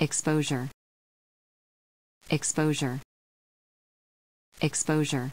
exposure. Exposure. Exposure.